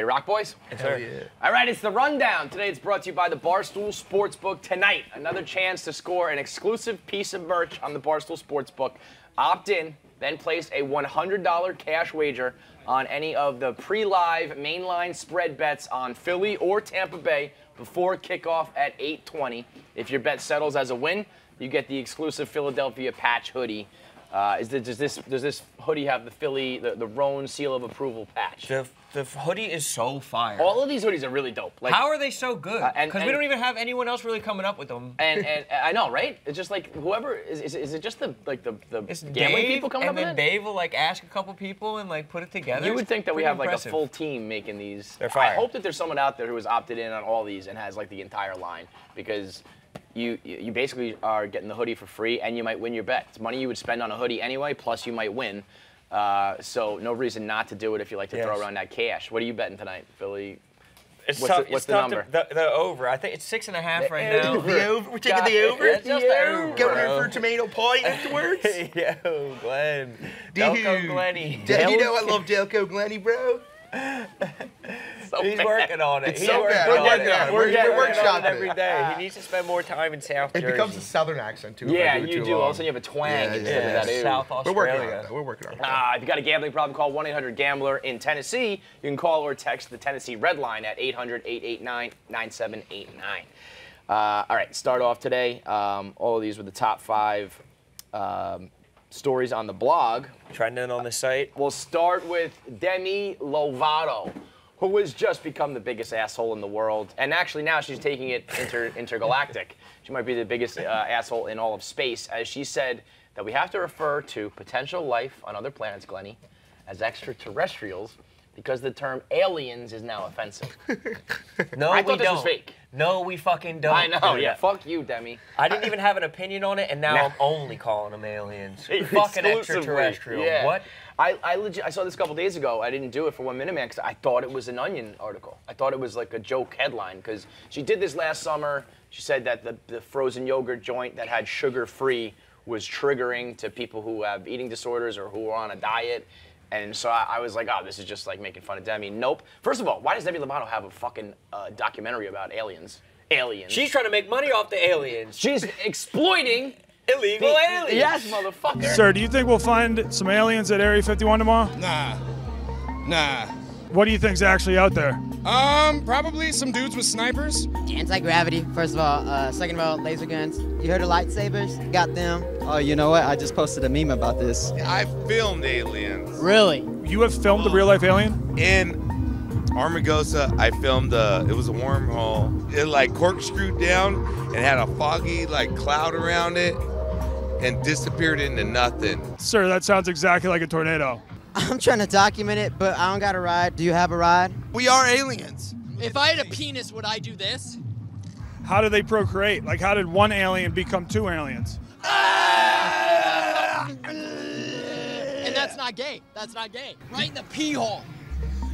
Ready to rock, boys? Hell yeah. All right, it's the rundown. Today it's brought to you by the Barstool Sportsbook. Tonight, another chance to score an exclusive piece of merch on the Barstool Sportsbook. Opt in, then place a $100 cash wager on any of the pre-live mainline spread bets on Philly or Tampa Bay before kickoff at 8:20. If your bet settles as a win, you get the exclusive Philadelphia patch hoodie. Uh, is there, does this does this hoodie have the Philly the, the Rone seal of approval patch? The, the hoodie is so fire. All of these hoodies are really dope. Like How are they so good? Uh, Because we don't even have anyone else really coming up with them. and, and I know, right? It's just like whoever is, is, is it just the like the, the It's gambling Dave, people coming up with it? And then Dave will like ask a couple people and like put it together. You would think that we have like a full team making these. They're fire. I hope that there's someone out there who has opted in on all these and has like the entire line because you you basically are getting the hoodie for free and you might win your bet. It's money you would spend on a hoodie anyway, plus you might win. Uh, so no reason not to do it if you like to throw around that cash. What are you betting tonight, Philly? It's what's tough. the- what's it's the tough number? To, the, the over. I think it's six and a half The right now. The over. We're taking Got the over. It's just the over. Going in bro. for a tomato pie afterwards. Yo, Glenn. Delco Glenny. Da- you know I love Delco Glenny, bro. So He's bad. working on it. It's He's so working bad. on We're it. getting there. We're We're- getting we're working on it every day. every it. day. He needs to spend more time in South It Jersey. becomes a southern accent too. Yeah, do you too do. All long. of a sudden you have a twang Yeah, instead yeah. of that. ew. South We're working on Australia. it. We're working on it. Uh, if you got a gambling problem, call 1 800 Gambler in Tennessee. You can call or text the Tennessee Red Line at 800 889 9789. Uh, All right, start off today. Um, all of these were the top five um, stories on the blog. Trending on the site. We'll start with Demi Lovato, who has just become the biggest asshole in the world. And actually, now she's taking it inter- intergalactic. She might be the biggest uh, asshole in all of space, as she said that we have to refer to potential life on other planets, Glenny, as extraterrestrials because the term aliens is now offensive. No, I we thought this don't. was fake. No, we fucking don't. I know, dude. yeah. Fuck you, Demi. I didn't even have an opinion on it, and now Nah. I'm only calling them aliens. fucking extraterrestrial. yeah. What? I, I legit I saw this a couple days ago. I didn't do it for One Minute Man because I thought it was an Onion article. I thought it was like a joke headline because she did this last summer. She said that the, the frozen yogurt joint that had sugar free was triggering to people who have eating disorders or who are on a diet. And so I, I was like, oh, this is just like making fun of Demi. Nope. First of all, why does Demi Lovato have a fucking uh, documentary about aliens? Aliens. She's trying to make money off the aliens. She's exploiting illegal the- aliens. Yes, motherfucker. Sir, do you think we'll find some aliens at Area 51 tomorrow? Nah. Nah. What do you think's actually out there? Um, probably some dudes with snipers. Anti-gravity, first of all. Uh, second of all, laser guns. You heard of lightsabers? Got them. Oh, you know what? I just posted a meme about this. I filmed aliens. Really? You have filmed a real life alien? In Amargosa, I filmed a, it was a wormhole. It like corkscrewed down and had a foggy like cloud around it and disappeared into nothing. Sir, that sounds exactly like a tornado. I'm trying to document it, but I don't got a ride. Do you have a ride? We are aliens. If I had a penis, would I do this? How do they procreate? Like, how did one alien become two aliens? And that's not gay. That's not gay. Right in the pee hole.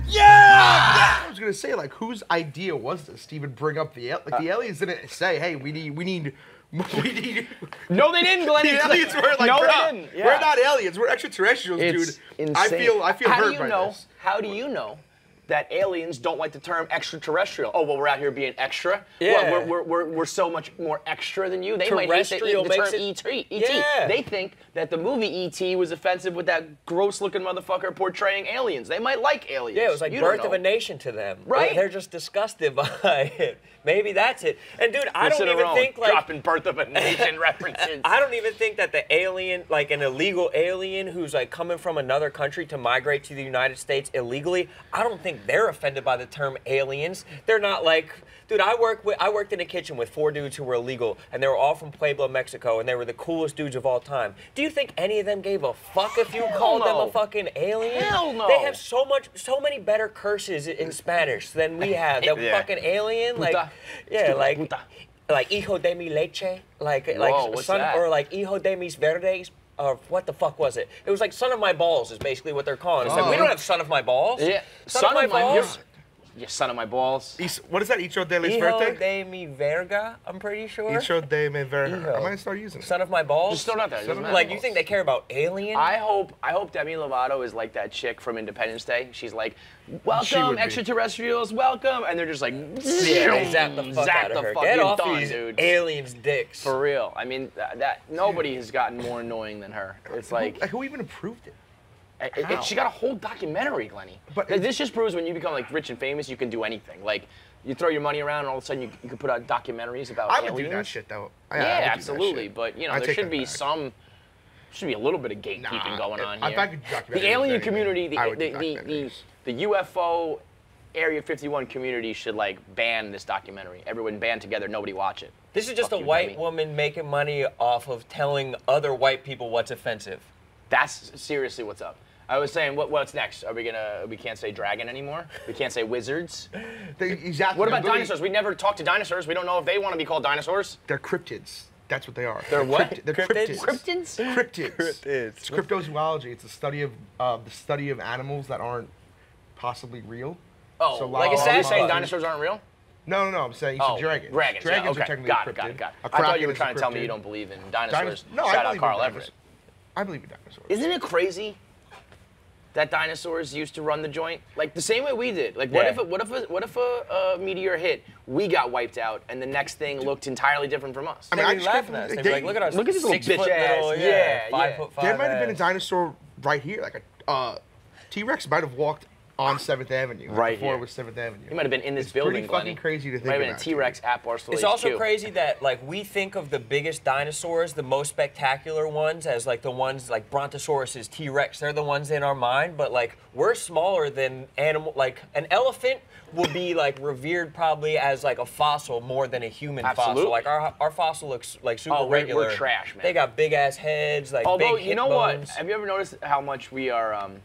Yeah! I was gonna say, like, whose idea was this to even bring up the like the uh, aliens didn't say, hey, we need we need we need. No, they didn't, Glenn. The aliens were like, no, "Bruh, they didn't. we're not aliens, we're extraterrestrials, It's dude. insane. I feel I feel How hurt do you by know? this. How do you know that aliens don't like the term extraterrestrial? Oh, well, we're out here being extra. Yeah. Well, we're, we're, we're, we're so much more extra than you. They might hate the, the term it- ET. ET. Yeah. They think that the movie ET was offensive with that gross-looking motherfucker portraying aliens. They might like aliens. Yeah, it was like You birth of a nation to them. Right. They're just disgusted by it. Maybe that's it. And dude, I Listen don't even think like dropping birth of a nation references. I don't even think that the alien, like an illegal alien who's like coming from another country to migrate to the United States illegally, I don't think they're offended by the term aliens. They're not like, dude, I work with, I worked in a kitchen with four dudes who were illegal, and they were all from Pueblo, Mexico, and they were the coolest dudes of all time. Do you think any of them gave a fuck if you Hell called them a fucking alien? Hell no. They have so much, so many better curses in Spanish than we have. That Yeah. fucking alien, like. Yeah, like. Like hijo de mi leche, like Whoa, like son that? or like hijo de mis verdes, or what the fuck was it? It was like son of my balls is basically what they're calling. It's like we Oh. don't have son of my balls. Yeah. son, Son of my of my- balls. You son of my balls. Is- What is that? Icho de mis Hijo birthday? de mi verga, I'm pretty sure. Icho de mi verga. Hijo. I might start using it. Son of my balls. Just throw it out there. it Like, matter. you think they care about alien? I hope I hope Demi Lovato is like that chick from Independence Day. She's like, She "Welcome, be. extraterrestrials, welcome," and they're just like, yeah, they zap the fuck zap out of her. Get off done, these dude. aliens' dicks. For real. I mean, that, that nobody has gotten more annoying than her. It's like, Like, who even approved it? It- it- she got a whole documentary, Glenny. But- But this just proves when you become like rich and famous, you can do anything. Like, you throw your money around, and all of a sudden you, you can put out documentaries about I would aliens. do that shit though. I- Yeah, I would do that absolutely. But you know, I there should be back. some. Should be a little bit of gatekeeping Nah, going if- on if here. I the alien anything, community, the the, the, the, the UFO Area 51 community should like ban this documentary. Everyone band together, nobody watch it. This is just Fuck a you, white Demi. woman making money off of telling other white people what's offensive. That's seriously what's up. I was saying, what, what's next? Are we gonna? We can't say dragon anymore. We can't say wizards. They, exactly. What they're about literally- dinosaurs? We never talked to dinosaurs. We don't know if they want to be called dinosaurs. They're cryptids. That's what they are. They're what? crypti- They're Cryptids? cryptids. Cryptids? Cryptids. Cryptids. It's cryptozoology. It's the study of uh, the study of animals that aren't possibly real. Oh, So like I said, that saying dinosaurs aren't real? No, no, no. I'm saying you Oh, said dragons. Dragons. yeah, okay. are technically got a it, got cryptid. it, got it. A I thought you were trying to tell me you don't believe in Dinos- dinosaurs. No, Shout I out Carl in Everett. I believe in dinosaurs. Isn't it crazy that dinosaurs used to run the joint like the same way we did? Like, what Yeah. if a, what if a, what if a, a meteor hit, we got wiped out, and the next thing looked entirely different from us? I mean, They'd I be just laughing at us. They'd believe- be like, look at our Look at this little six bitch foot ass. little, Yeah, yeah, five yeah. foot five. There might have been a dinosaur right here, like a uh, T-Rex might have walked on Seventh Avenue Right before here. it was Seventh Avenue. He might have been in this It's building. pretty fucking crazy to think Might have been about, a T-Rex at Barstool It's HQ. also crazy that like we think of the biggest dinosaurs, the most spectacular ones, as like the ones like Brontosauruses, T-Rex. They're the ones in our mind, but like we're smaller than animal. Like an elephant will be like revered probably as like a fossil more than a human Absolutely. fossil. Like our our fossil looks like super Oh, we're- we're trash, man. They got big ass heads, like Although big you know bones. what? Have you ever noticed how much we are? Um,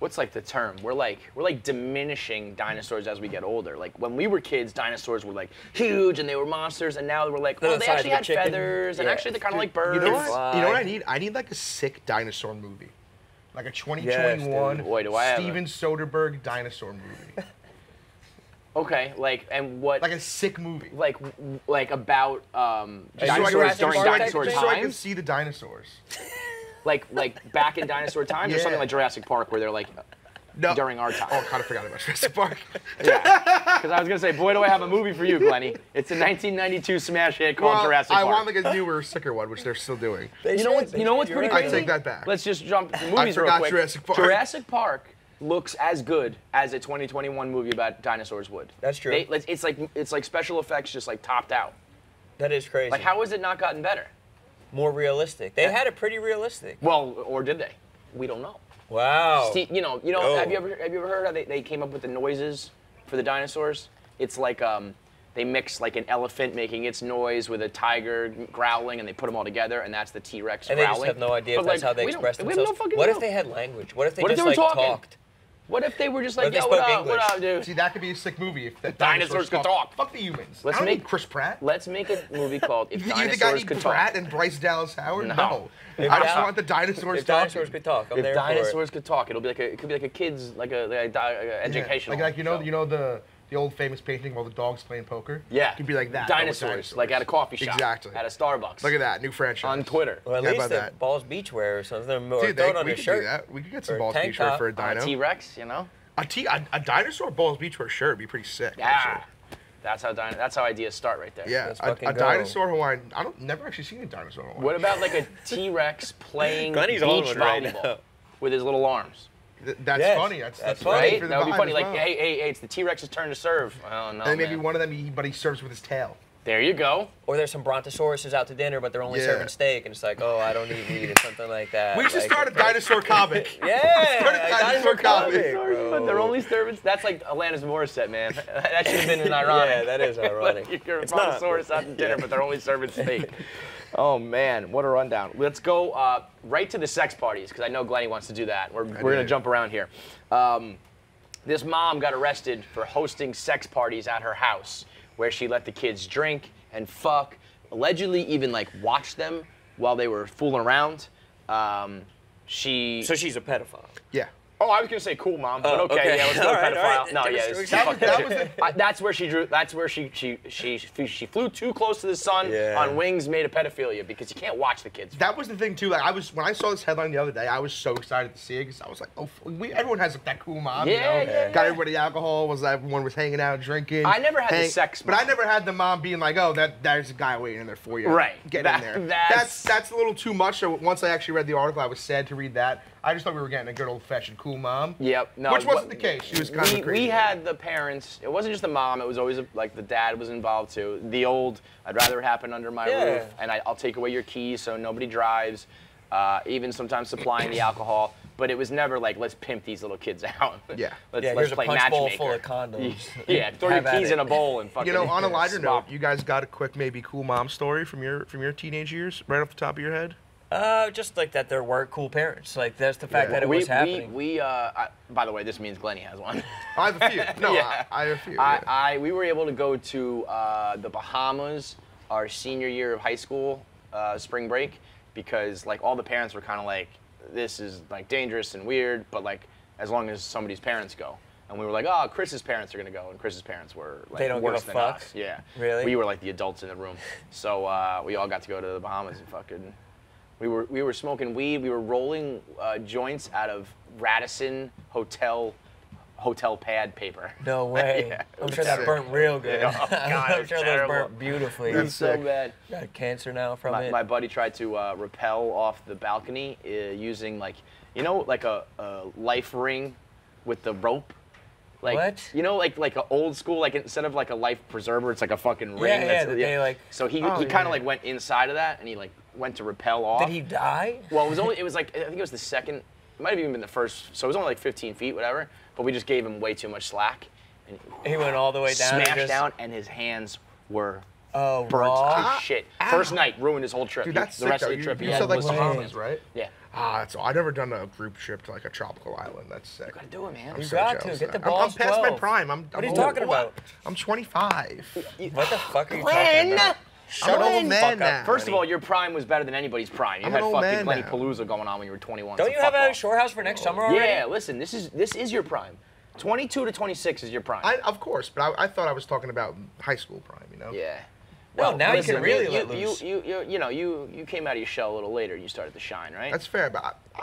what's like the term? We're like we're like diminishing dinosaurs as we get older. Like when we were kids, dinosaurs were like huge and they were monsters, and now we're like, They're oh, they actually had chicken. feathers, and Yeah. actually they're kind of like You birds. know what? You know what I fly. need? I need like a sick dinosaur movie, like a 2021 dude. Boy, do I have a- Steven Soderbergh dinosaur movie, Okay, like and what? like a sick movie. like like about um, Like dinosaurs Jurassic during dinosaur thing? so I can see the dinosaurs. Like like back in dinosaur times, or something like Jurassic Park, where they're like No. during our time. Oh, I kind of forgot about Jurassic Park. Yeah, because I was gonna say, boy, do I have a movie for you, Glenny. It's a 1992 smash hit called Well, Jurassic Park. I want like a newer, sicker one, which they're still doing. They you know what? You know what's pretty right. I take that back. Let's just jump to movies real forgot quick. Jurassic Park. Jurassic Park looks as good as a 2021 movie about dinosaurs would. That's true. They, it's it's like it's like special effects just like topped out. That is crazy. Like how has it not gotten better? More realistic? They had it pretty realistic. Well, or did they? We don't know. Wow. Steve, you know, you know. Have you ever have you ever heard how they, they came up with the noises for the dinosaurs? It's like um, they mix like an elephant making its noise with a tiger growling, and they put them all together, and that's the T-Rex And they just have no idea But, if that's how they express no themselves. fucking what if they had language? What if they What if just they like talking? talked? What if they were just like, if yo, what spoke up, what up, dude? See, that could be a sick movie if the Dinosaurs could talk. Fuck the humans. Let's I don't make- need Chris Pratt. Let's make a movie called If You think I Dinosaurs need Could Pratt Talk. and Bryce Dallas Howard? No. No. I just di- want the dinosaurs If dinosaurs could talk, I'm If there for dinosaurs it. could talk, it'll be like a it could be like a kids like a, like a, di- a Yeah. educational. Like, like you know, show. you know the the old famous painting where the dogs playing poker. Yeah. It could be like that. but with Dinosaurs, like at a coffee shop. Exactly. At a Starbucks. Look at that new franchise On Twitter. Well, at Yeah, least about the that. balls beachwear or something. Or Dude, throw they, it on we could shirt. do that. We could get some Or balls tank beach wear for a Uh, dino. T-Rex, you know. a, T, a, a dinosaur balls beach wear shirt would be pretty sick. Yeah. actually. That's how dino- that's how ideas start right there. Yeah, Let's a, a dinosaur Hawaiian. I don't never actually seen a dinosaur Hawaiian. What about like a T-Rex playing Glenny's beach on one right with his little arms? Th- that's Yes, funny. That's, that's that's, funny. right. Right? for the That would be funny. Like, well. hey, hey, hey, it's the T-Rex's turn to serve. Oh no, and then maybe one of them, he, but he serves with his tail. There you go. Or there's some brontosauruses out to dinner, but they're only Yeah. serving steak, and it's like, oh, I don't eat meat, or something like that. We should Like, start a dinosaur comic. Yeah, start a a dinosaur comic. But they're only servants. That's like Alanis Morissette, man. That should have been an ironic. Yeah, that is ironic. like you're a It's not. brontosaurus out to dinner, but they're only serving steak. Oh man, what a rundown. Let's go uh, right to the sex parties because I know Glenny wants to do that. We're, we're gonna do. jump around here. Um, this mom got arrested for hosting sex parties at her house where she let the kids drink and fuck, allegedly even like watch them while they were fooling around. Um, she So she's a pedophile. Yeah. Oh, I was gonna say cool mom, but Oh, okay, okay. yeah, let's go All right, pedophile. all right. No, Different yeah, story. That was- that that was shit. I- that's where she drew. That's where she she she she, she flew too close to the sun Yeah. on wings, made of pedophilia because you can't watch the kids. That was the thing too. Like I was when I saw this headline the other day, I was so excited to see it because I was like, oh, we, everyone has that cool mom. you Yeah, know? yeah, Got yeah. everybody alcohol. Was everyone was hanging out drinking? I never had the sex but I never had the mom being like, oh, that there's a guy waiting in there for you. Right. Get That- in there. that's- that's that's a little too much. So once I actually read the article, I was sad to read that. I just thought we were getting a good old fashioned cool mom. Yep. No, Which wasn't the case. She was kind we, of crazy. we had the parents. It wasn't just the mom. It was always like the dad was involved too. The old, I'd rather it happen under my Yeah. roof, and I, I'll take away your keys so nobody drives. Uh, even sometimes supplying the alcohol, but it was never like let's pimp these little kids out. Yeah. let's, Yeah, let's here's a play punch bowl matchmaker. full of condoms. Yeah, throw your keys it. in a bowl and fucking. You know, on a lighter note, you guys got a quick maybe cool mom story from your from your teenage years, right off the top of your head. Uh, just like that, there were cool parents. Like that's the fact Yeah. that it we, was happening. We, we uh, I, by the way, this means Glenny has one. I have a few. No, Yeah. I, I have a few. I, yeah. I we were able to go to uh, the Bahamas our senior year of high school uh, spring break because like all the parents were kind of like this is like dangerous and weird, but like as long as somebody's parents go. And we were like, oh, Chris's parents are gonna go, and Chris's parents were like They don't give a worse than fuck? us. Yeah, Really? We were like the adults in the room, so uh, we all got to go to the Bahamas and fucking. We were we were smoking weed. We were rolling uh, joints out of Radisson Hotel hotel pad paper. no way. Yeah, I'm sure was that burnt real good. Oh, God, I'm sure those burnt beautifully. It was so sick. bad. Got cancer now from My, it. my buddy tried to uh, rappel off the balcony uh, using like, you know, like a, a life ring with the rope. Like, What? You know, like like an old school, like instead of like a life preserver, it's like a fucking ring. Yeah, yeah, that's- that they, like- So he, Oh, he kind of yeah. like went inside of that and he like went to rappel off. Did he die? Well, it was only it was like I think it was the second. It might have even been the first. So it was only like 15 feet, whatever. But we just gave him way too much slack, and He went all the way down. and smashed just, down, and his hands were Oh, burnt raw. to shit. Ow. First night ruined his whole trip. Dude, He- that's the sick, rest though. of the trip. You, he you had said like was way. Bahamas, right? Yeah. Ah, that's all. I've never done a group trip to like a tropical island. That's sick. You Gotta do it, man. You so got to get the that. I'm- balls. I'm, past my prime. I'm. What I'm are you old. talking about? I'm 25. What the fuck are you Glenn! talking about? Shut an old the man fuck now. up, First of all, your prime was better than anybody's prime. You I'm had an old fucking man Glenny now. Palooza going on when you were 21. Don't so you have fuck a shore house for next summer already? Yeah, listen, this is this is your prime. 22 to 26 is your prime. I, of course, but I, I thought I was talking about high school prime. You know. yeah. Well, now you can really you, let you, loose. You, you, you know, you, you came out of your shell a little later and you started to shine, right? That's fair, but I, I,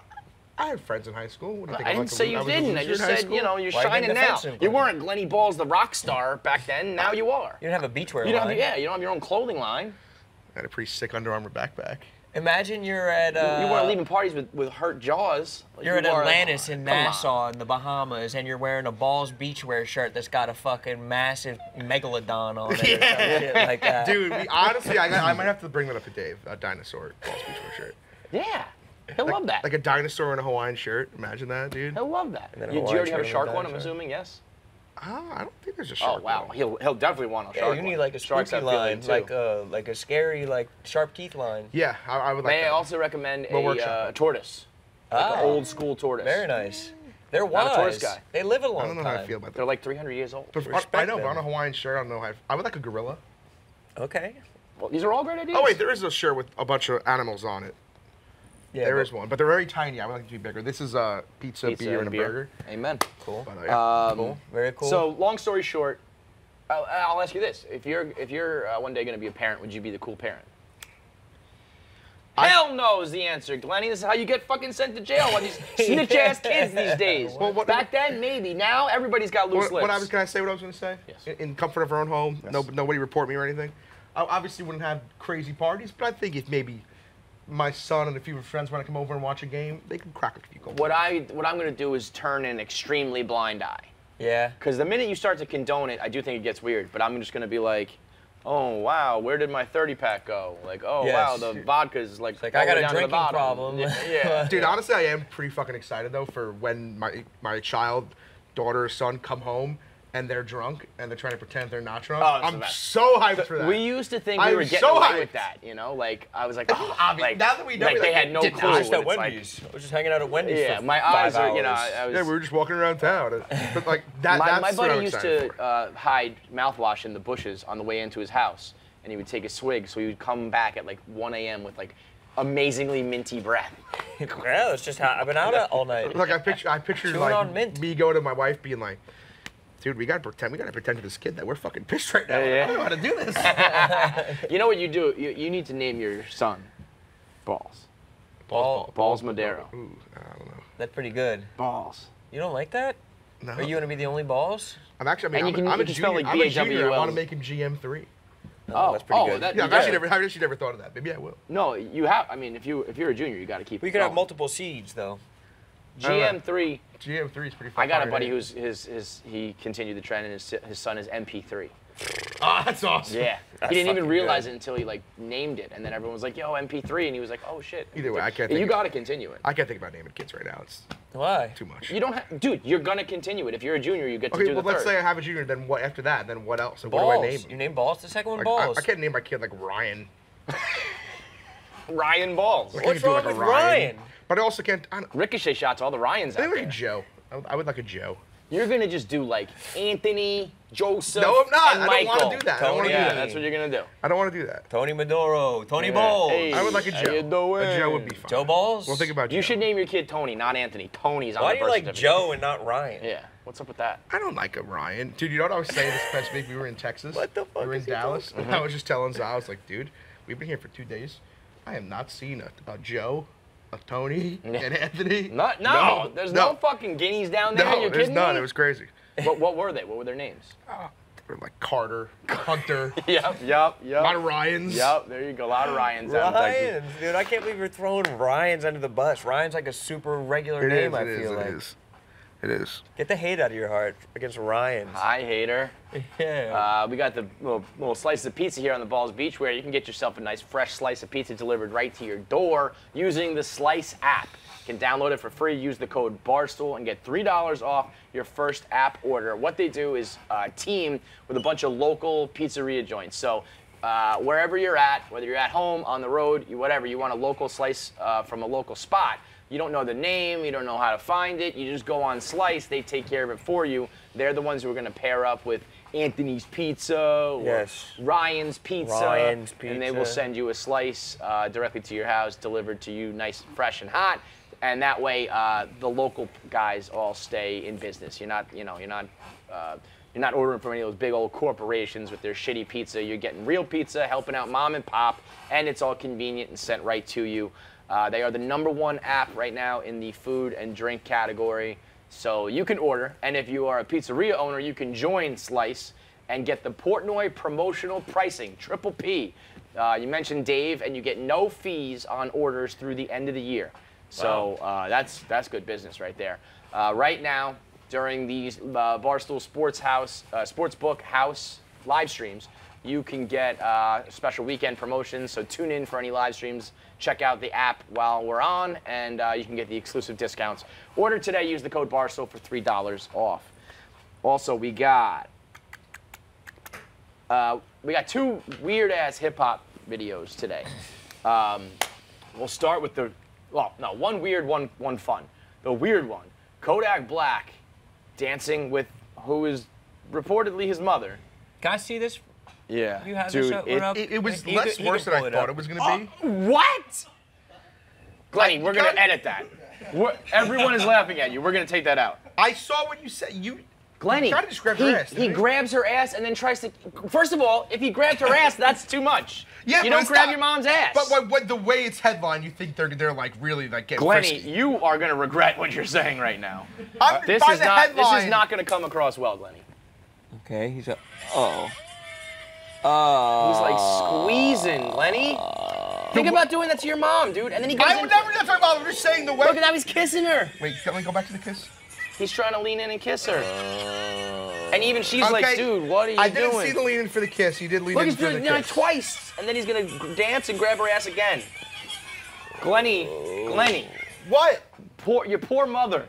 I had friends in high school. What do you think? I I'm didn't say you was didn't. I just in high said, you know, you're Why are you being shining now. You weren't Glenny Balls the rock star back then. Now you are. You don't have a beachwear You don't have, line. yeah, you don't have your own clothing line. I had a pretty sick Under Armour backpack. Imagine you're at uh, you weren't leaving parties with, with hurt jaws. You're you at are- Atlantis in Nassau in the Bahamas, and you're wearing a Balls beachwear shirt that's got a fucking massive megalodon on it, or shit like that. Dude, we, honestly, I, got, I might have to bring that up to Dave. A dinosaur Balls Beachwear shirt. Yeah, he'll love that. Like a dinosaur in a Hawaiian shirt. Imagine that, dude. he'll love that. then You, do you already have a shark one? I'm assuming yes. Ah, I don't think there's a shark. Oh shark. wow, one. he'll he'll definitely want a Yeah, shark. you one. need like a Sharks spooky line, too. like a like a scary like sharp teeth line. Yeah, I, I would like May I also recommend We'll a uh, it. tortoise, like Ah. an old school tortoise. Very nice. They're Not wise. a tourist guy. They live a long time. I don't know time. how I feel about They're like 300 years old. But I- I respect know, but on a Hawaiian shirt, I don't know how. I, I would like a gorilla. Okay. Well, these are all great ideas. Oh wait, there is a shirt with a bunch of animals on it. Yeah, There but- is one, but they're very tiny. I would like it to be bigger. This is a pizza, Pizza beer, and a beer. burger. Amen. Cool. But, uh, yeah. Um, cool. Very cool. So, long story short, I'll, I'll ask you this: If you're if you're uh, one day going to be a parent, would you be the cool parent? Hell no is the answer, Glenny. This is how you get fucking sent to jail on these snitch ass kids these days. Well, what- Back then, maybe. Now everybody's got loose What, lips. what I was, can I say what I was going to say? Yes. In, in comfort of our own home, no, nobody report me or anything. I obviously wouldn't have crazy parties, but I think if maybe my son and a few of friends want to come over and watch a game, they can crack a few cold. what I what I'm going to do is turn an extremely blind eye. yeah. Because the minute you start to condone it, I do think it gets weird. But I'm just gonna be like, oh wow, where did my 30 pack go? Like, oh Yes. wow, the vodka's like. like, I got way a down to the drinking problem. Yeah. yeah. Dude, honestly, I am pretty fucking excited though for when my my child, daughter, or son come home and they're drunk and they're trying to pretend they're not drunk. Oh, I'm so hyped for that. We used to think we I'm were getting so away hyped. with that, you know. Like I was like, And oh, obvi- like, now that we know, like we, they like, had no did clue. I was just at what it's like. Wendy's. I was just hanging out at Wendy's. Yeah, for my eyes are, you know. I, I was. yeah, we were just walking around town. But like that, my, that's my what buddy I'm used to uh, hide mouthwash in the bushes on the way into his house, and he would take a swig. So he would come back at like 1 a.m. with like amazingly minty breath. yeah, it's just how I've been out all night. Like I picture, I pictured Chewing like me going to my wife being like, "Dude, we gotta pretend, we gotta pretend to this kid that we're fucking pissed right now. Yeah, I don't know how to do this." You know what you do? You, you need to name your son Balls. Ball, Balls Balls Madero. Ooh, I don't know. That's pretty good. Balls. You don't like that? No. Are you gonna be the only balls? I'm actually. I And mean, you I'm, can- I'm you a can spell, junior. like, I'm a junior. I BAWL. want to make him GM three. Oh, that's oh, pretty oh, good. That, Yeah, I've actually never, I've actually never thought of that. Maybe I will. No, you have. I mean, if you if you're a junior, you got to keep. We it could have multiple seeds though. GM three. GM three is pretty. Fun I got a buddy who's his his he continued the trend, and his his son is MP3. Oh, ah, that's awesome. Yeah, That's he didn't even realize good. it until he like named it, and then everyone was like, "Yo, MP3," and he was like, "Oh shit." Either way, I can't You think of- got to continue it. I can't think about naming kids right now. It's Why? too much. You don't have, dude. You're gonna continue it. If you're a junior, you get to Okay, do well, the let's third. say I have a junior. Then what after that? Then what else? So what do I name? him? You name balls. The second one, Like, balls. I can't name my kid like Ryan. Ryan Balls. I can't What's do, wrong like, a with Ryan? But I also can't. I, don't, Ricochet shots all the Ryans I out think like there. a Joe. I would, I would like a Joe. You're gonna just do like Anthony, Joseph, No, I'm not. and I don't wanna do that. I don't wanna Tony. do Yeah, that. that's what you're gonna do. I don't want to do that. Tony Maduro. Tony Yeah. Balls. Hey. I would like a How Joe. you doing? A Joe would be fine. Joe Balls. Well, think about You Joe. should name your kid Tony, not Anthony. Tony's on Why the do you like. Joe and not Ryan? Yeah. What's up with that? I don't like a Ryan. Dude, you know what I was saying this past week? We were in Texas. What the fuck We were in Dallas. talking And I was just telling Zah, I was like, dude, we've been here for two days. I have not seen a, a Joe, a Tony, and Anthony. Not, no, there's no, fucking guineas down there. No, You're there's none. me? It was crazy. What, what were they? What were their names? Uh, they were like Carter, Hunter, Yep, yep, yep. a lot of yep. Ryans. Yep, there you go. A lot of Ryans out in Ryan's, dude. I can't believe you're throwing Ryan's under the bus. Ryan's like a super regular It name. is, I it is, feel it like. is. It is. Get the hate out of your heart against Ryan. Hi, hater. Yeah. Uh, we got the little, little slices of pizza here on the Balls Beach where you can get yourself a nice fresh slice of pizza delivered right to your door using the Slice app. You can download it for free, use the code BARSTOOL, and get $3 off your first app order. What they do is uh, team with a bunch of local pizzeria joints. So uh, wherever you're at, whether you're at home, on the road, you, whatever, you want a local slice uh, from a local spot. You don't know the name, you don't know how to find it, you just go on Slice, they take care of it for you. They're the ones who are going to pair up with Anthony's Pizza or Yes. Ryan's Pizza. Ryan's And they will send you a slice uh, directly to your house, delivered to you nice, and fresh, and hot. And that way, uh, the local guys all stay in business. You're not, you know, you're not. Uh, you're not ordering from any of those big old corporations with their shitty pizza. You're getting real pizza, helping out mom and pop, and it's all convenient and sent right to you. Uh, they are the number one app right now in the food and drink category. So you can order, and if you are a pizzeria owner, you can join Slice and get the Portnoy promotional pricing, triple P. Uh, you mentioned Dave, and you get no fees on orders through the end of the year. So uh, that's that's good business right there. Uh, right now, during these uh, Barstool Sports House, uh, Sportsbook House live streams, you can get uh, special weekend promotions. So tune in for any live streams. Check out the app while we're on, and uh, you can get the exclusive discounts. Order today. Use the code Barstool for three dollars off. Also, we got uh, we got two weird ass hip hop videos today. Um, we'll start with the well, no, one weird, one one fun. The weird one, Kodak Black dancing with who is reportedly his mother. Can I see this? Yeah, You have dude. this up, it- up? It, it was You less can- you worse can than I thought up. it was gonna be. Oh, what? Glenny, I- we're gonna edit that. We're, everyone is laughing at you. We're gonna take that out. I saw what you said. You. Glenny, You tried to just grab he, her ass. he didn't grabs her ass and then tries to. First of all, if he grabbed her ass, that's too much. Yeah, you don't grab not- your mom's ass. But what, what the way it's headlined, you think they're they're like really like getting Glenny, frisky. you are gonna regret what you're saying right now. I'm, This by is the not. This is not gonna come across well, Glenny. Okay, he's a. Oh. Oh. He's like squeezing, Glenny. Uh, Think about doing that to your mom, dude. And then he goes. I would never do that to my mom. I'm just saying the way. Look at that. He's kissing her. Wait, can we go back to the kiss? He's trying to lean in and kiss her. Uh, and even she's like, Okay, dude, what are you doing? I didn't see the lean in for the kiss. You did lean Look, in he's for the doing it kiss. twice, and then he's gonna dance and grab her ass again. Glenny, Glenny, What? poor your poor mother.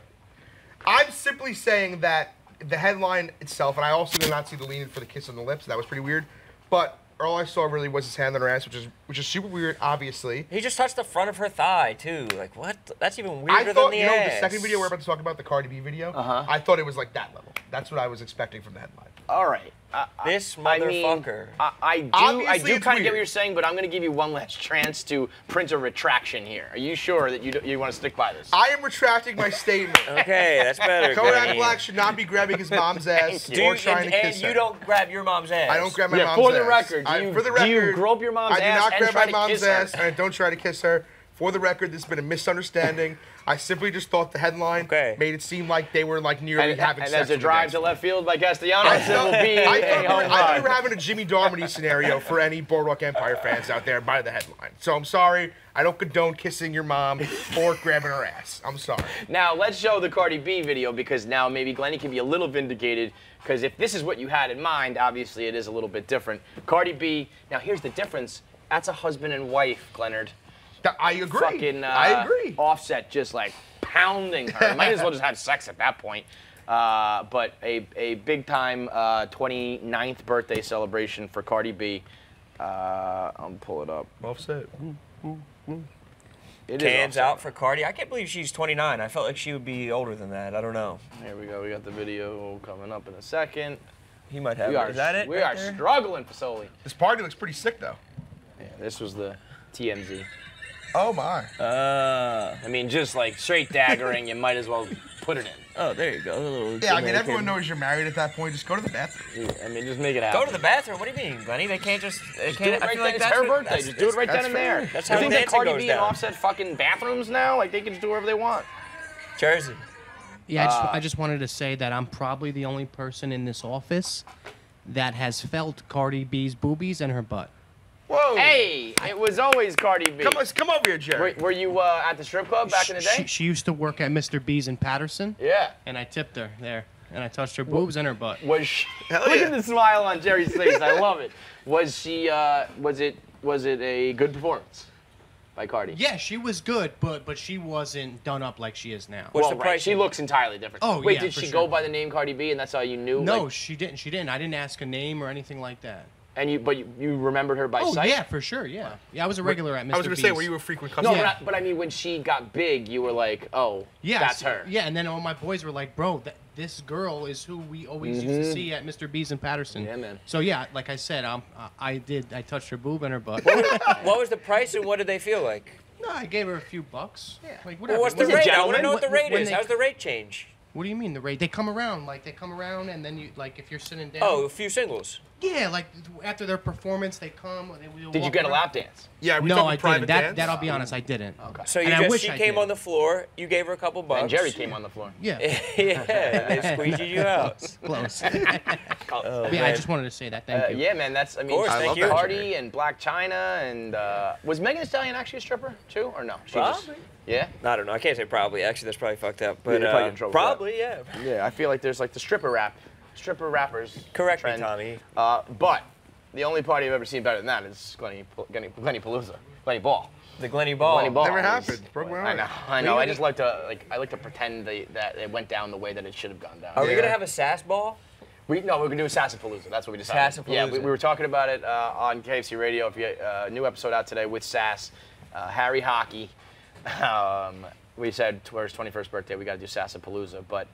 I'm simply saying that the headline itself, and I also did not see the lean in for the kiss on the lips. That was pretty weird. But all I saw really was his hand on her ass, which is which is super weird, obviously. He just touched the front of her thigh too. Like what? That's even weirder I thought, than the you know, ass. the second video we're about to talk about, the Cardi B video, Uh-huh. I thought it was like that level. That's what I was expecting from the headline. All right. I- I- This I mean, motherfucker. I, I do. I do it's kind of get what you're saying, but I'm going to give you one last chance to print a retraction here. Are you sure that you do, you want to stick by this? I am retracting my statement. Okay, that's better. Kodak Glenny. Black should not be grabbing his mom's ass Do or you, trying and, to and kiss you don't grab your mom's ass. I don't grab my Yeah, mom's for the ass. record, do I- you- for the do you record, grope your mom's I do not and grab my mom's kiss her? ass, and I don't try to kiss her. For the record, this has been a misunderstanding. I simply just thought the headline Okay. made it seem like they were like nearly And, having and sex. there's a with the drive to left field by Castellanos. I It will be I, a thought we were, I thought we were having a Jimmy Darmody scenario for any Boardwalk Empire fans out there by the headline. So I'm sorry. I don't condone kissing your mom or grabbing her ass. I'm sorry. Now let's show the Cardi B video because now maybe Glenny can be a little vindicated. Because if this is what you had in mind, obviously it is a little bit different. Cardi B. Now here's the difference. That's a husband and wife, Glenard. Th- I agree. Fucking. Uh, I agree. Offset just like pounding her. Might as well just have sex at that point. Uh, but a, a big time uh, 29th birthday celebration for Cardi B. Uh, I'll pull it up. Offset. It is Cans Offset. out for Cardi. I can't believe she's 29. I felt like she would be older than that. I don't know. Here we go. We got the video coming up in a second. He might have. We it. are, Is that it? We right are there? struggling, Fasoli. This party looks pretty sick though. Yeah, this was the TMZ. Oh my. Uh, I mean, just like straight daggering, you might as well put it in. oh, there you go. A little Yeah, I mean everyone knows you're married at that point. Just go to the bathroom. I mean, just make it happen. Go to the bathroom. What do you mean, Glenny? They can't just. They Just do can't. it I right feel like It's her birthday. that's- Just do it right that's then and fair. there. That's you think that Cardi B and. Offset fucking bathrooms now? Like they can just do whatever they want. Jersey. Yeah, I Uh, just, I just wanted to say that I'm probably the only person in this office that has felt Cardi B's boobies and her butt. Whoa. Hey, it was always Cardi B. Come come over here, Jerry. Were, were you uh, at the strip club back in the day? she used to work at Mr. B's in Paterson, Yeah. and I tipped her there, and I touched her boobs and her butt. Was she, Hell look yeah. at the smile on Jerry's face. I love it. Was she? Uh, was it? Was it a good performance by Cardi? Yeah, she was good, but but she wasn't done up like she is now. What's well, the right. price? She looks entirely different. Oh, Wait, yeah, did for she sure. go by the name Cardi B, and that's how you knew? No, Like, she didn't. She didn't. I didn't ask a name or anything like that. And you, but you, you remembered her by Oh sight. yeah, for sure. Yeah, yeah. I was a regular at Mr. I was gonna B's. say, were you a frequent No, customer? but, I, but I mean, when she got big, you were like, oh, Yeah, that's so- her. Yeah, and then all my boys were like, "Bro, th- this girl is who we always used to see at Mr. B's in Paterson." Mm-hmm. Yeah, man. So yeah, like I said, um, I- I did. I touched her boob and her butt. What was the price and what did they feel like? no, I gave her a few bucks. Yeah. Like whatever. Well, what's the Was it rate? I want gentlemen? to know what the When- rate when is. they- How's the rate change? What do you mean the rate? They come around, like they come around, and then you like if you're sitting down. Oh, a few singles. Yeah, like after their performance, they come. They, we'll Did you walk get a lap dance? Yeah, we No, I didn't. That, dance? that I'll be honest, I didn't. Okay. So you And I just wish she I came did. on the floor. You gave her a couple bucks. And Jerry came on the floor. Yeah, yeah, they squeezed you out. close. Oh, yeah, I just wanted to say that. Thank Uh, you. yeah, man. That's I mean, course, thank love you. that, Cardi and Blac Chyna and uh, was Megan Thee Stallion actually a stripper too, or no? She just- Probably. Yeah. I don't know. I can't say probably. Actually, that's probably fucked up. But you'd probably uh, get in trouble for that. probably, yeah. Yeah, I feel like there's like the stripper rap, stripper rappers. Correct me, trend. Tommy. Uh, but the only party I've ever seen better than that is Glenny, Glenny, Glenny Palooza, Glenny Ball. The Glenny Ball. Glenny Ball. Never happened. Broke my I know, I know. I just like to like I like to pretend they, that it went down the way that it should have gone down. Are we gonna have a sass ball? We no, we're gonna do a Sassapalooza. That's what we decided. Yeah, we, Sassapalooza. we were talking about it uh, on KFC Radio. If you uh, new episode out today with Sass, uh, Harry Hockey. Um, we said to his 21st birthday, we got to do Sassapalooza, but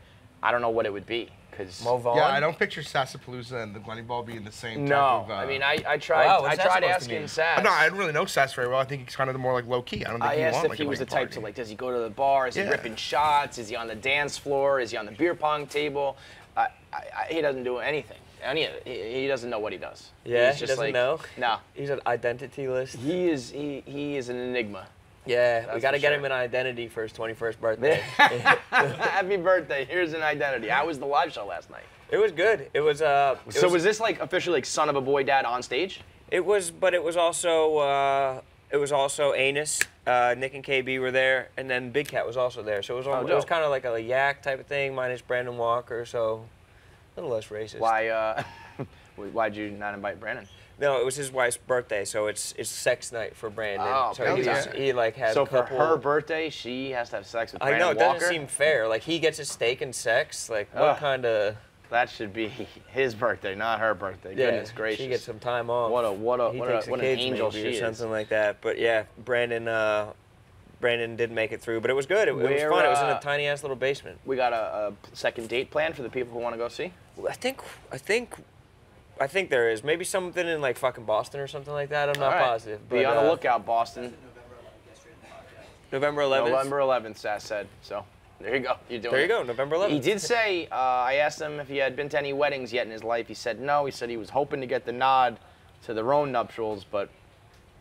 I don't know what it would be because Mo Vaughn? Yeah, I don't picture Sassapalooza and the Glenny Ball being the same no. type of. Uh, I mean, I, I tried Wow, I tried asking mean? Sass. no, I don't really know Sass very well. I think he's kind of the more like low key. I don't think I he asked want if like he was the big type to like, does he go to the bar? Is he ripping shots? Is he on the dance floor? Is he on the beer pong table? I, I, I, he doesn't do anything. Any of it. He, he doesn't know what he does. Yeah, He's he doesn't like, know? No, He's an identity list. he is he, he is an enigma. Yeah, That's we got to get sure. him an identity for his 21st birthday. Happy birthday! Here's an identity. How was the live show last night? it was good. It was. Uh, it so was, this like officially like son of a boy dad on stage? It was, but it was also. Uh, it was also Anus. Uh, Nick and KB were there, and then Big Cat was also there. So it was. almost, it was kind of like a yak type of thing, minus Brandon Walker. So a little less racist. Why? Uh, why'd you not invite Brandon? No, it was his wife's birthday, so it's it's sex night for Brandon. Oh, so he, yeah. just, he like had So a for her birthday, she has to have sex with I know it Walker. doesn't seem fair. Like he gets his steak and sex. Like what Ugh. kind of? That should be his birthday, not her birthday. Goodness gracious. She gets some time off. What a what a he what, a, what an angel she or is. something like that. But yeah, Brandon. Uh, Brandon didn't make it through, but it was good. It, it was fun. it was in uh, a tiny ass little basement. We got a, a second date plan for the people who want to go see. I think I think I think there is maybe something in like fucking Boston or something like that. I'm not right. positive. Be but, on the uh, lookout, Boston. November 11th. November 11th, Sass said. So there you go. You're doing There you it. go, November 11th. He did say, uh, I asked him if he had been to any weddings yet in his life. He said no. He said he was hoping to get the nod to their own nuptials, but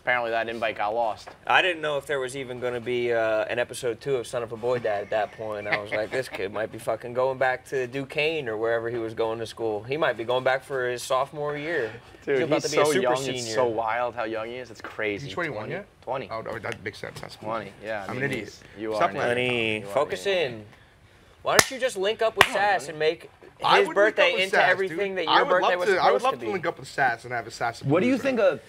apparently that invite got lost. I didn't know if there was even going to be uh, an episode two of Son of a Boy Dad at that point. I was like, this kid might be fucking going back to Duquesne or wherever he was going to school. He might be going back for his sophomore year. Dude, he's about he's to be a so super young. senior. It's so wild how young he is. It's crazy. He's 21 20? yet? 20. Oh, no, that makes sense. That's 20. Yeah. I I'm mean, an idiot. he's- You Stop are. lying. an Honey, idiot. You are focus an in. Why don't you just link up with Sass and make his would link up birthday into Sass, everything dude. that your birthday love was to, supposed I would love to to, link up with Sass and have a Sass. What do you think of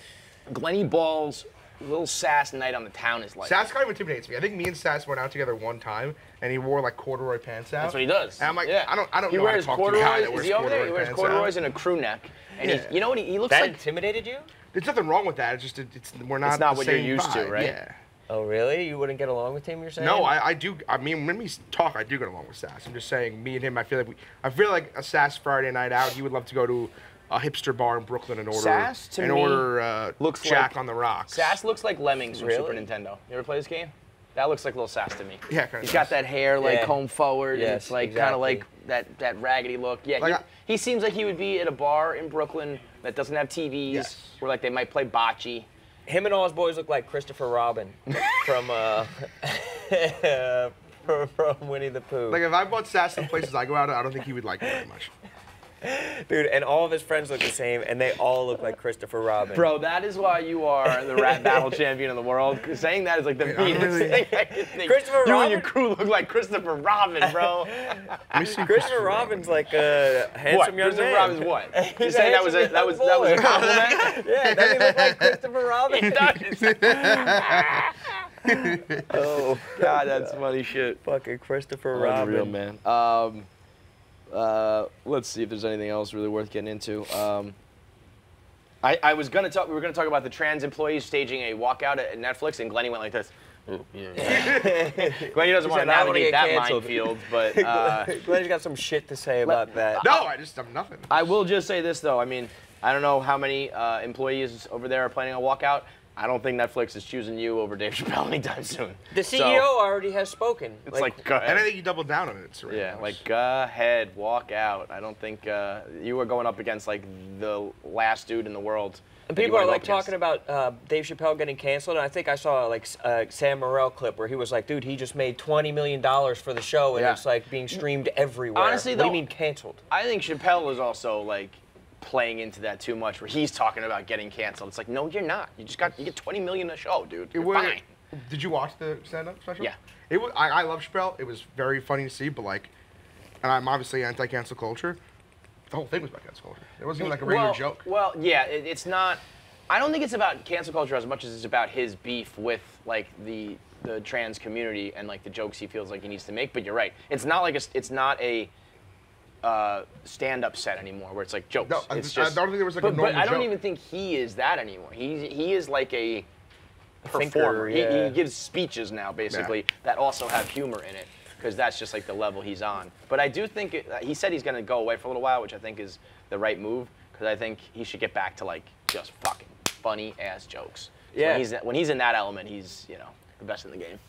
Glenny Ball's little sass night on the town is like? Sass kind of intimidates me. I think me and Sass went out together one time, and he wore like corduroy pants out. That's what he does. And I'm like, yeah. I don't, I don't he know wears how to talk to a guy corduroys. that wears is he over there? He wears corduroys out. and a crew neck. And Yeah. he, you know what? He, he looks That like. intimidated you? There's nothing wrong with that. It's just, it's we're not. It's not the what you're same used to, right? Yeah. Oh, really? You wouldn't get along with him? You're saying? No, I, I do. I mean, when we talk, I do get along with Sass. I'm just saying, me and him, I feel like we, I feel like a Sass Friday night out. He would love to go to a hipster bar in Brooklyn and order Sass, to and me, order uh, looks Jack like- on the rocks. Sass looks like Lemmings from Super Nintendo. You ever play this game? That looks like little Sass to me. Yeah, kinda He's does. got that hair like Yeah. combed forward. and Yes, it's like kind of like that that raggedy look. Yeah, Like he, I- he seems like he would be at a bar in Brooklyn that doesn't have TVs, Yes. where like they might play bocce. Him and all his boys look like Christopher Robin from uh, from, from Winnie the Pooh. Like if I bought Sass in places I go out, I don't think he would like it very much. Dude, and all of his friends look the same, and they all look like Christopher Robin. Bro, that is why you are the rap battle champion of the world. Saying that is like the Wait, meanest really- thing I can think. Christopher you and your crew look like Christopher Robin, bro. Let Christopher Robin's like a handsome what? young Christopher man. Robin's what? You're saying that was a handsome that was young that was a boy. compliment? Yeah, doesn't he look like Christopher Robin? He does. oh, God, that's funny shit. fucking Christopher Robin. Real man. Um, uh, let's see if there's anything else really worth getting into. Um, I, I was gonna talk. We were gonna talk about the trans employees staging a walkout at Netflix, and Glenny went like this. Glenny doesn't want said, to "I wanna navigate that canceled." minefield, but uh, Glenn's got some shit to say about that. No, I just I'm nothing. I will just say this though. I mean, I don't know how many uh, employees over there are planning a walkout. I don't think Netflix is choosing you over Dave Chappelle anytime soon. The So, CEO already has spoken. it's like, go And I think you doubled down on it. Serena. Yeah, like go ahead, walk out. I don't think uh, you were going up against like the last dude in the world. And people are like talking about uh, Dave Chappelle getting canceled, and I think I saw like s- uh, Sam Morril clip where he was like, "Dude, he just made twenty million dollars for the show, and Yeah. it's like being streamed everywhere." Honestly, what do though- you mean canceled? I think Chappelle is also like playing into that too much, where he's talking about getting canceled. It's like, no, you're not. You just got you get 20 million a show, dude. You're was, fine. Did you watch the stand-up special? Yeah. It was. I, I love Chappelle. It was very funny to see, but like, and I'm obviously anti-cancel culture. The whole thing was about cancel culture. It wasn't even like a regular well, joke. Well, yeah, it, it's not. I don't think it's about cancel culture as much as it's about his beef with like the the trans community and like the jokes he feels like he needs to make. But you're right. It's not like a, it's not a uh, stand-up set anymore where it's like jokes. No, I- it's I just, don't think there was, like, a but, but I don't joke. even think he is that anymore. He he is like a thinker, performer. He, yeah. he gives speeches now basically that also have humor in it because that's just like the level he's on. But I do think it, he said he's going to go away for a little while, which I think is the right move because I think he should get back to like just fucking funny ass jokes. So Yeah. When he's when he's in that element, he's you know the best in the game.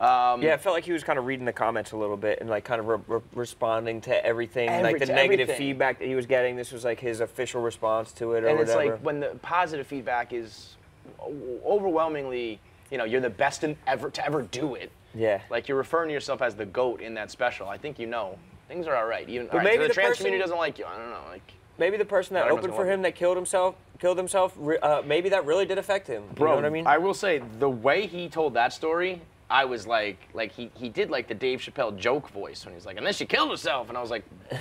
Um, Yeah, it felt like he was kind of reading the comments a little bit and like kind of re- re- responding to everything, like the negative everything. feedback that he was getting. This was like his official response to it, or and it's whatever. like when the positive feedback is overwhelmingly, you know, you're the best in ever to ever do it. yeah, Like you're referring to yourself as the goat in that special. I think you know things are all right. Even But all right, maybe so the, the trans person- community doesn't like you. I don't know. Like, maybe the person that opened for him that killed himself, killed himself. Uh, maybe that really did affect him. bro, you know what I mean? I will say the way he told that story, I was like, like he he did like the Dave Chappelle joke voice when he's like, and then she killed herself, and I was like.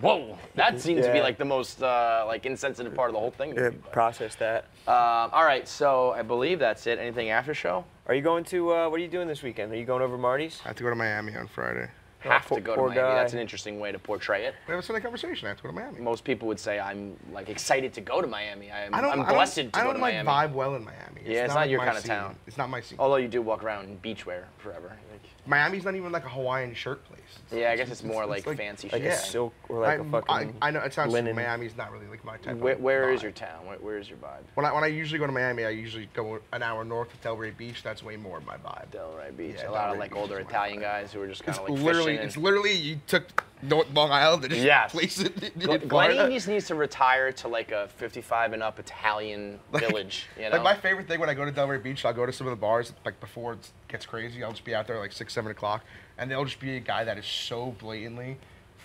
Whoa, that seems to be like the most uh, like insensitive part of the whole thing. to Yeah, me, process that. Um, all right, so I believe that's it. Anything after show? Are you going to? Uh, what are you doing this weekend? Are you going over Marty's? I have to go to Miami on Friday. Have poor- to go to Miami. guy. That's an interesting way to portray it. We haven't a Sunday conversation. I have to go to Miami. Most people would say I'm like excited to go to Miami. I'm, I don't. I'm I don't- blessed to I go don't to like Miami. vibe well in Miami. Yeah, it's not like your kinda scene. town. It's not my scene. Although you do walk around in beachwear forever. Like, Miami's not even like a Hawaiian shirt place. It's- yeah, I guess it's more it's like, fancy Like shit. a silk or like I, a fucking. I, I know it sounds linen. Miami's not really like my type. Where, of where is your town? Where, where is your vibe? When I when I usually go to Miami, I usually go an hour north to Delray Beach. That's way more my vibe. Delray Beach. Yeah, a lot of like older Italian guys who are just kind of like literally, fishing. it's literally you took North Long Island and just Yes. place it in, Gl- in Florida. Just needs to retire to like a 55 and up Italian village. You know? Like my favorite thing when I go to Delray Beach, I'll go to some of the bars like before it gets crazy. I'll just be out there like six, seven o'clock, and there'll just be a guy that is so blatantly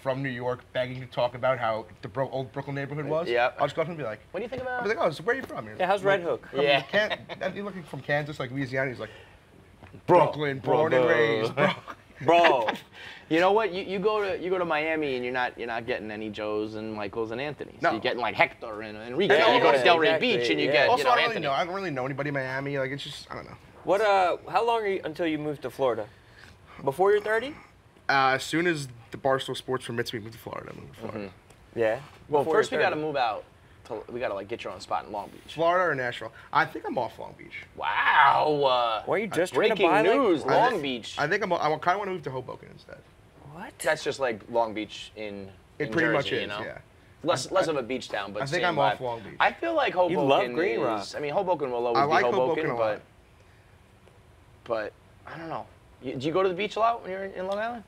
from New York begging to talk about how the bro- old Brooklyn neighborhood was. Yep. I'll just go up and be like, what do you think I'll about? be like, oh, so where are you from? Yeah, how's Red Hook? From Yeah. Can- and you're looking from Kansas, like Louisiana. He's like, Brooklyn, born and bro. raised, bro. Bro, You know what? You, you go to you go to Miami and you're not you're not getting any Joes and Michaels and Anthony's. No. You're getting like Hector and Enrique. Yeah, you go to yeah, Delray exactly, Beach and you yeah. get Also, you know I don't really know. I don't really know anybody in Miami. Like, it's just, I don't know. what? Uh, how long are you until you move to Florida? Before you're 30? Uh, as soon as the Barstool Sports permits me to move to Florida, I move to Florida. Yeah. Well, Before first we got to move out. To, we got to like get your own spot in Long Beach. Florida or Nashville? I think I'm off Long Beach. Wow. Uh, are you just trying to breaking buy, news? I Long think- Beach. I think I'm. I kind of want to move to Hoboken instead. What? That's just like Long Beach in. It in pretty Jersey, much you is. know? Yeah. Less less of a beach town, but I think same I'm off. Long Beach. I feel like Hoboken You love Green is, I mean, Hoboken will always I like be Hoboken, Hoboken a but lot. but I don't know. You, do you go to the beach a lot when you're in Long Island?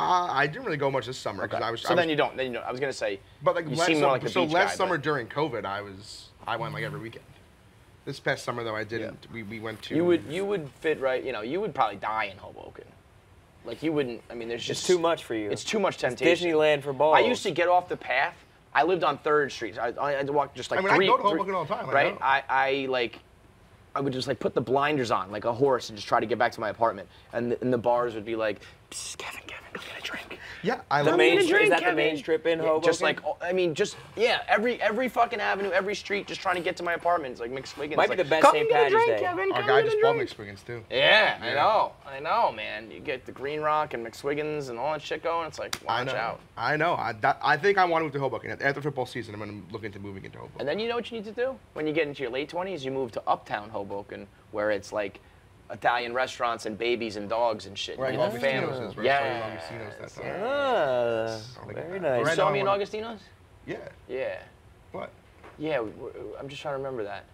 Uh, I didn't really go much this summer because Okay. I was. so I was then you don't. Then you don't. I was gonna say. But like you last seem summer, more like a so last guy, summer but during COVID, I was I went like every weekend. This past summer though, I didn't. We, we went to. you would you would fit right. You know, you would probably die in Hoboken. Like you wouldn't. I mean, there's just It's too much for you. It's too much temptation. Disneyland for balls. I used to get off the path. I lived on Third Street. I, I had to walk just like I mean, I three. go to Hoboken all the time, I Right? know. I, I like. I would just like put the blinders on like a horse and just try to get back to my apartment. And the, and the bars would be like, "Psst, Kevin, Kevin, go get a drink. Yeah, I The love main Get a strip, is drink, that the main strip in Yeah, Hoboken? Just like, oh, I mean, just yeah, every every fucking avenue, every street, just trying to get to my apartment. It's like McSwiggins. Might be like, the best "Come St. get Patty's drink, Day." Kevin, Our guy get a just bought drink." McSwiggins too. Yeah, I know, I know, man. You get the Green Rock and McSwiggins and all that shit going. It's like, I watch know. out. I know. I, that, I think I want to move to Hoboken after football season. I'm going to look into moving into Hoboken. And then you know what you need to do? When you get into your late 20s, you move to uptown Hoboken, where it's like Italian restaurants and babies and dogs and shit. Right, You get the Augustino's family. is where I saw you Yeah. in Augustino's that time. Ah, Something very that. nice. You saw me in Augustino's? Yeah. Yeah. What? Yeah, we- we- I'm just trying to remember that.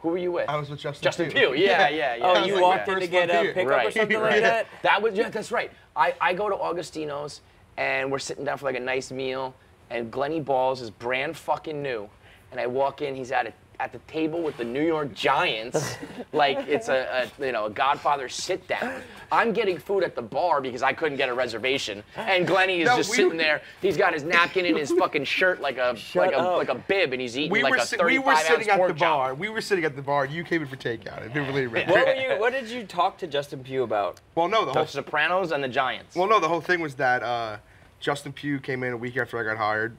Who were you with? I was with Justin. Justin Pugh. Yeah, yeah, yeah. Oh, you like, walked yeah. in to get a here. pickup or Right. something like that? That was yeah, that's right. I, I go to Augustino's and we're sitting down for like a nice meal and Glenny Balls is brand fucking new. And I walk in, he's at a, at the table with the New York Giants, like it's a, a you know a Godfather sit down. I'm getting food at the bar because I couldn't get a reservation, and Glenny is No, just we sitting there. He's got his napkin in his fucking shirt like a like a up. like a bib, and he's eating We like were, a si- 35 we were ounce sitting at the chop. bar. We were sitting at the bar. You came in for takeout. I didn't really remember. What were you? What did you talk to Justin Pugh about? Well, no, the The whole Sopranos and the Giants. Well, no, the whole thing was that uh, Justin Pugh came in a week after I got hired,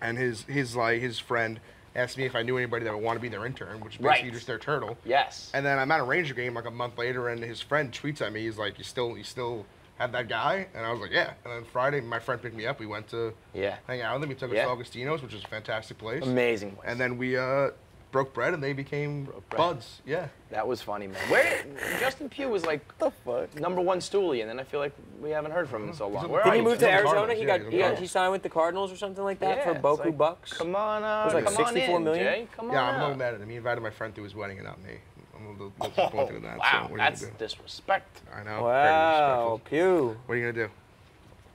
and his his like his friend asked me if I knew anybody that would want to be their intern, which is basically Right. just their turtle. yes. And then I'm at a Ranger game like a month later, and his friend tweets at me. He's like, "You still you still have that guy?" And I was like, "Yeah." And then Friday, my friend picked me up. We went to yeah. hang out with him. He took us Yeah. to Augustino's, which is a fantastic place. Amazing. And then we uh, broke bread, and they became bread. buds. Yeah. That was funny, man. Where Justin Pugh was like the fuck number one stoolie, and then I feel like we haven't heard from him in so long. Where Did he move to Arizona? He got, he's he got he signed with the Cardinals or something like that Yeah, for Boku like, bucks. Come on, uh, was like come on 64 in, million? Jay. Come on Yeah, I'm a little mad at him. He invited my friend to his wedding and not me. I'm a little, little disappointed in that. wow, so what are you that's disrespect. I know. Wow, Very Pew. What are you gonna do?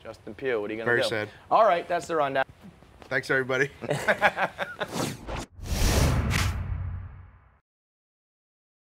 Justin Pugh, what are you gonna Very do? sad. All right, that's the rundown. Thanks, everybody.